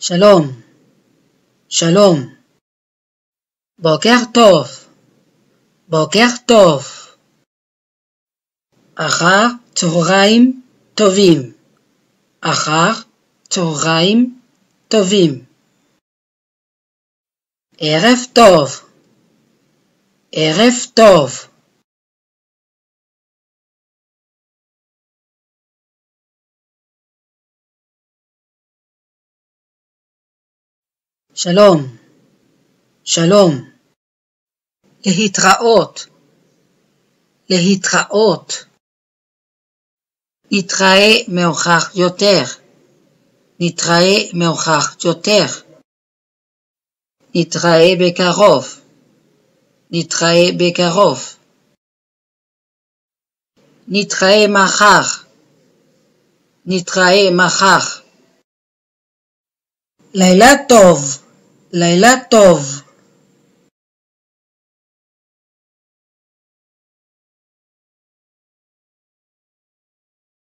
שלום, שלום. בוקר טוב, בוקר טוב. אחר צהריים טובים, אחר צהריים טובים. ערב טוב, ערב טוב. שלום, שלום. להתראות, להתראות. נתראה מאוחר יותר, נתראה מאוחר יותר. נתראה בקרוב, נתראה בקרוב. נתראה מחר, נתראה מחר. לילה טוב, לילה טוב.